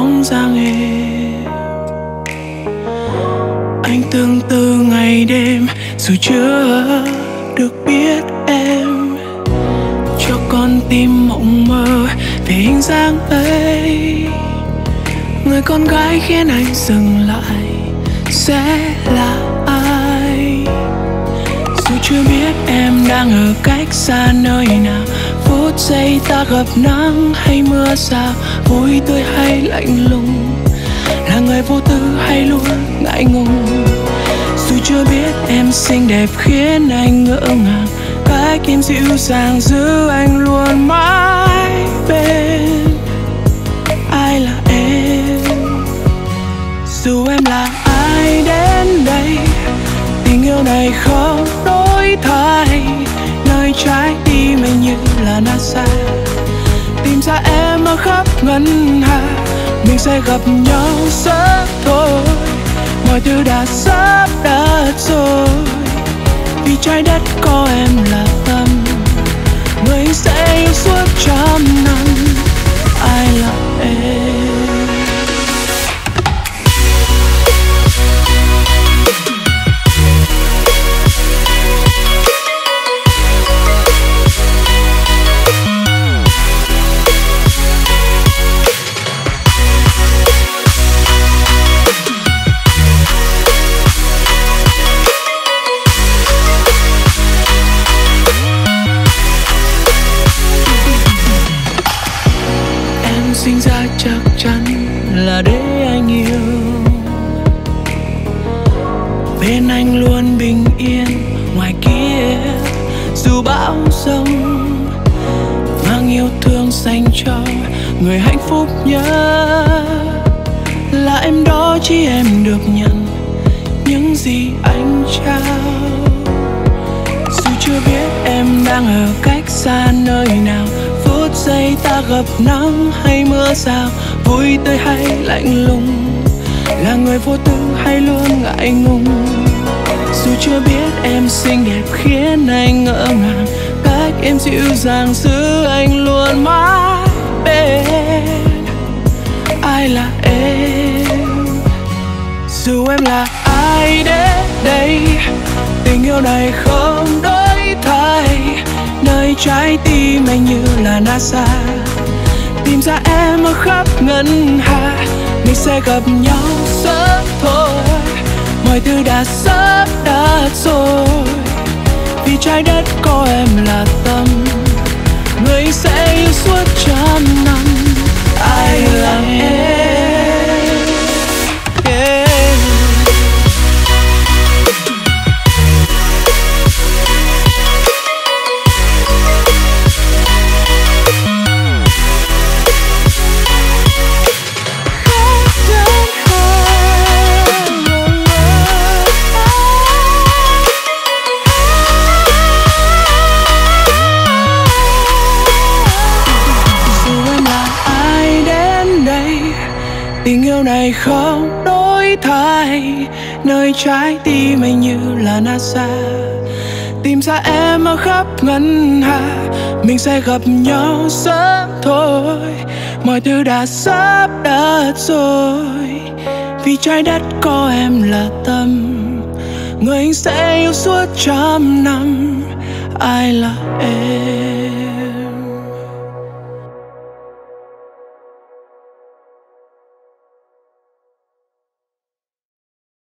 bóng dáng em. Anh tương tư ngày đêm, dù chưa được biết em. Cho con tim mộng mơ về hình dáng ấy. Người con gái khiến anh dừng lại, sẽ là ai? Dù chưa biết em đang ở cách xa nơi nào phút giây ta gặp nắng hay mưa xa, vui tươi hay lạnh lùng. Là người vô tư hay luôn ngại ngùng. Dù chưa biết em xinh đẹp khiến anh ngỡ ngàng cách em dịu dàng giữ anh luôn mãi bên ai là em? Dù em là ai đến đây, tình yêu này khó là nasa tìm ra em ở khắp ngân hà. Mình sẽ gặp nhau sớm thôi. Mọi thứ đã sắp đặt rồi. Vì trái đất có em là anh yêu. Bên anh luôn bình yên, ngoài kia dù bão giông, mang yêu thương dành cho người hạnh phúc nhất là em đó chỉ em được nhận những gì anh trao. Dù chưa biết em đang ở cách xa nơi nào phút giây ta gặp nắng hay mưa rào vui tươi hay lạnh lùng. Là người vô tư hay luôn ngại ngùng. Dù chưa biết em xinh đẹp khiến anh ngỡ ngàng, cách em dịu dàng giữ anh luôn mãi bên ai là em? Dù em là ai đến đây, tình yêu này không trái tim anh như là nasa. Tìm ra em ở khắp ngân hà, mình sẽ gặp nhau sớm thôi. Mọi thứ đã sắp đặt rồi, vì trái đất có em là tâm. Người sẽ yêu suốt trăm năm. Điều này không đổi thay. Nơi trái tim anh như là nasa. Tìm ra em ở khắp ngân hà. Mình sẽ gặp nhau sớm thôi. Mọi thứ đã sắp đặt rồi. Vì trái đất có em là tâm. Người anh sẽ yêu suốt trăm năm. Ai là em?